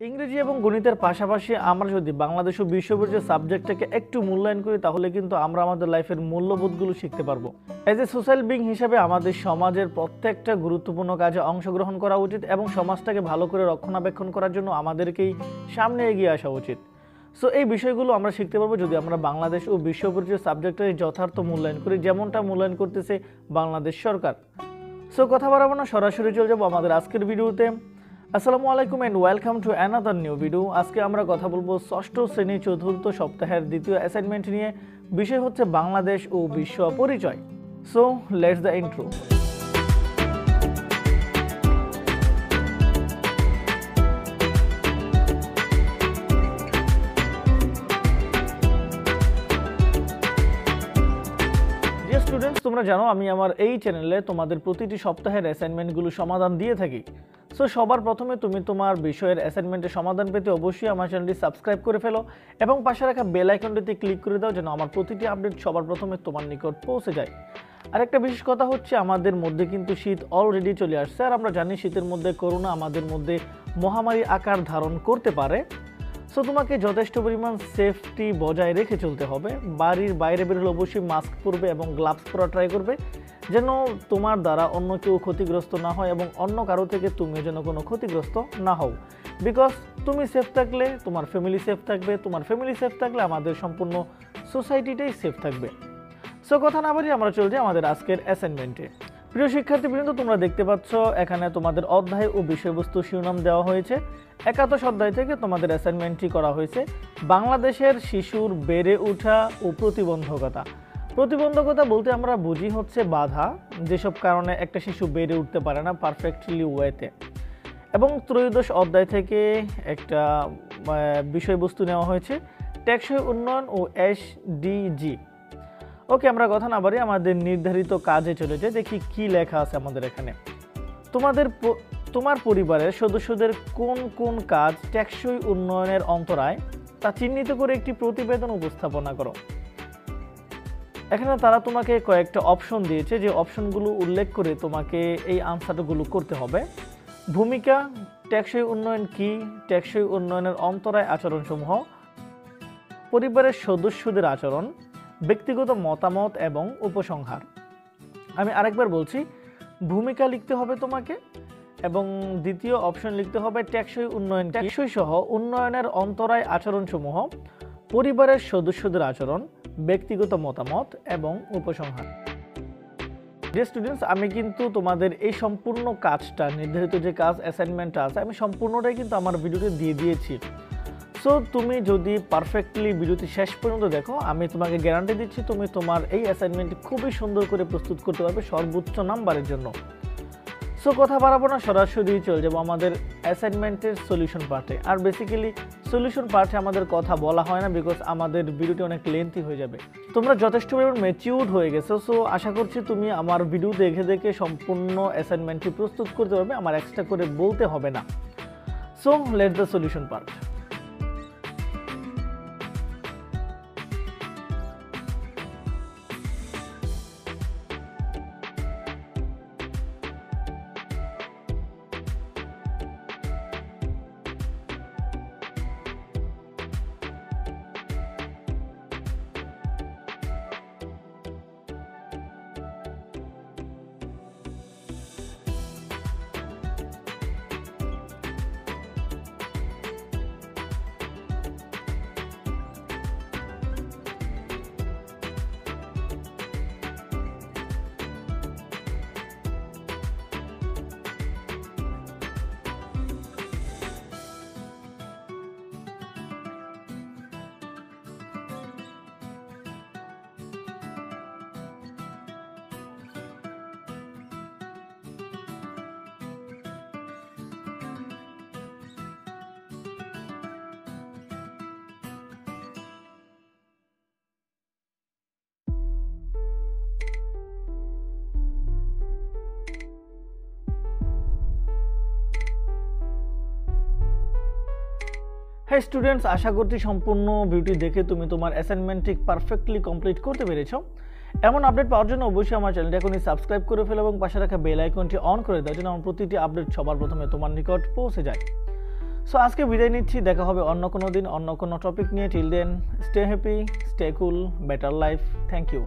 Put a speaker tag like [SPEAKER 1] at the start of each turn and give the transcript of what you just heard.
[SPEAKER 1] ইংরেজি এবং গণিতের পাশাপাশি আমরা যদি বাংলাদেশ ও বিশ্ববিদ্যালয় সাবজেক্টটাকে একটু মূল্যায়ন করি, তাহলে কিন্তু আমরা আমাদের লাইফের মূল্যবোধগুলো শিখতে পারব। এজ এ সোশ্যাল বিং হিসেবে আমাদের সমাজের প্রত্যেকটা গুরুত্বপূর্ণ কাজে অংশগ্রহণ করা উচিত এবং সমাজটাকে ভালো করে রক্ষণাবেক্ষণ করার জন্য আমাদেরকেই সামনে এগিয়ে আসা উচিত। সো এই বিষয়গুলো আমরা শিখতে পারব যদি আমরা বাংলাদেশ ও বিশ্ব পরিচয় সাবজেক্টের যথার্থ মূল্যায়ন করি, যেমনটা মূল্যায়ন করতেছে বাংলাদেশ সরকার। সো কথা বাড়াবো না, সরাসরি চলে যাব আমাদের আজকের ভিডিওতে আসসালামু আলাইকুম and welcome to another new video আজকে আমরা কথা বলব ষষ্ঠ শ্রেণি চতুর্থ সপ্তাহের দ্বিতীয় অ্যাসাইনমেন্ট নিয়ে। বিষয় হচ্ছে বাংলাদেশ ও বিশ্ব পরিচয়। সো লেটস দ্য ইন্ট্রো তোমরা জানো আমি আমার এই চ্যানেলে তোমাদের প্রতিটি সপ্তাহের অ্যাসাইনমেন্টগুলো সমাধান দিয়ে থাকি। সো সবার প্রথমে তুমি তোমার বিষয়ের অ্যাসাইনমেন্টের সমাধান পেতে অবশ্যই আমার চ্যানেলটি সাবস্ক্রাইব করে ফেলো এবং পাশে রাখা বেল আইকনটিতে ক্লিক করে দাও যেন আমার প্রতিটি আপডেট সবার প্রথমে তোমার নিকট পৌঁছে যায়। আরেকটা বিশেষ কথা হচ্ছে, আমাদের মধ্যে কিন্তু শীত অলরেডি চলে আসছে আর আমরা জানি শীতের মধ্যে করোনা আমাদের মধ্যে মহামারী আকার ধারণ করতে পারে। সো তোমাকে যথেষ্ট পরিমাণ সেফটি বজায় রেখে চলতে হবে। বাড়ির বাইরে বেরোলে অবশ্যই মাস্ক পরবে এবং গ্লাভস পরা ট্রাই করবে। যেন তোমার দ্বারা অন্য কেউ ক্ষতিগ্রস্ত না হয় এবং অন্য কারও থেকে তুমিও যেন কোনো ক্ষতিগ্রস্ত না হও। বিকজ তুমি সেফ থাকলে, তোমার ফ্যামিলি সেফ থাকবে, তোমার ফ্যামিলি সেফ থাকলে আমাদের সম্পূর্ণ সোসাইটিটাই সেফ থাকবে। সো কথা না বাড়ি আমরা চলে যাই আমাদের আজকের অ্যাসাইনমেন্টে প্রিয় শিক্ষার্থীবৃন্দ, তোমরা দেখতে পাচ্ছ, এখানে তোমাদের অধ্যায় ও বিষয়বস্তু শিরোনাম দেওয়া হয়েছে। একাদশ অধ্যায় থেকে তোমাদের অ্যাসাইনমেন্টটি করা হয়েছে। বাংলাদেশের শিশুর বেড়ে ওঠা ও প্রতিবন্ধকতা। প্রতিবন্ধকতা বলতে আমরা বুঝি হচ্ছে বাধা, যেসব কারণে একটা শিশু বেড়ে উঠতে পারে না পারফেক্টলি ওয়েতে এবং ত্রয়োদশ অধ্যায় থেকে একটা বিষয়বস্তু নেওয়া হয়েছে, টেকসই উন্নয়ন ও এসডিজি ওকে, আমরা কথা না বাড়ি আমাদের নির্ধারিত কাজে চলে যাই, দেখি কি লেখা আছে আমাদের এখানে। তোমাদের তোমার পরিবারের সদস্যদের কোন কোন কাজ টেকসই উন্নয়নের অন্তরায় তা চিহ্নিত করে একটি প্রতিবেদন উপস্থাপনা করো। এখানে তারা তোমাকে কয়েকটা অপশন দিয়েছে, যে অপশনগুলো উল্লেখ করে তোমাকে এই আনসারগুলো করতে হবে। ভূমিকা, টেকসই উন্নয়ন কি? টেকসই উন্নয়নের অন্তরায় আচরণসমূহ, পরিবারের সদস্যদের আচরণ, ব্যক্তিগত মতামত এবং উপসংহার। আমি আরেকবার বলছি, ভূমিকা লিখতে হবে তোমাকে এবং দ্বিতীয় অপশন লিখতে হবে, টেকসই উন্নয়ন টেকসই সহ উন্নয়নের অন্তরায় আচরণসমূহ পরিবারের সদস্যদের আচরণ, ব্যক্তিগত মতামত এবং উপসংহার। যে স্টুডেন্টস আমি কিন্তু তোমাদের এই সম্পূর্ণ কাজটা, নির্ধারিত যে কাজ অ্যাসাইনমেন্টটা আছে, আমি সম্পূর্ণটাই কিন্তু আমার ভিডিওতে দিয়ে দিয়েছি। সো তুমি যদি পারফেক্টলি ভিডিওটি শেষ পর্যন্ত দেখো, আমি তোমাকে গ্যারান্টি দিচ্ছি তুমি তোমার এই অ্যাসাইনমেন্ট খুবই সুন্দর করে প্রস্তুত করতে পারবে সর্বোচ্চ নাম্বারের জন্য। সো কথা বাড়াবো না, সরাসরি চলে যাব আমাদের অ্যাসাইনমেন্টের সলিউশন পার্টে আর বেসিক্যালি সলিউশন পার্টে আমাদের কথা বলা হয় না বিকজ আমাদের ভিডিওটি অনেক লেন্থি হয়ে যাবে। তোমরা যথেষ্ট পরিমাণ ম্যাচিউর হয়ে গেছো সো আশা করছি তুমি আমার ভিডিও দেখে দেখে সম্পূর্ণ অ্যাসাইনমেন্টটি প্রস্তুত করতে পারবে, আমার এক্সট্রা করে বলতে হবে না। So let the solution part হ্যাঁ স্টুডেন্টস আশা করছি সম্পূর্ণ ভিডিওটি দেখে তুমি তোমার অ্যাসাইনমেন্ট ঠিক পারফেক্টলি কমপ্লিট করতে পেরেছ। এমন আপডেট পাওয়ার জন্য অবশ্যই আমার চ্যানেলটি এখনই সাবস্ক্রাইব করে ফেলো এবং পাশে রাখা বেল আইকনটি অন করে দাও, যেন আমার প্রতিটি আপডেট সবার প্রথমে তোমার নিকট পৌঁছে যায়। সো আজকে বিদায় নিচ্ছি, দেখা হবে অন্য কোনো দিন, অন্য কোনো টপিক নিয়ে। Till then stay happy stay cool better life thank you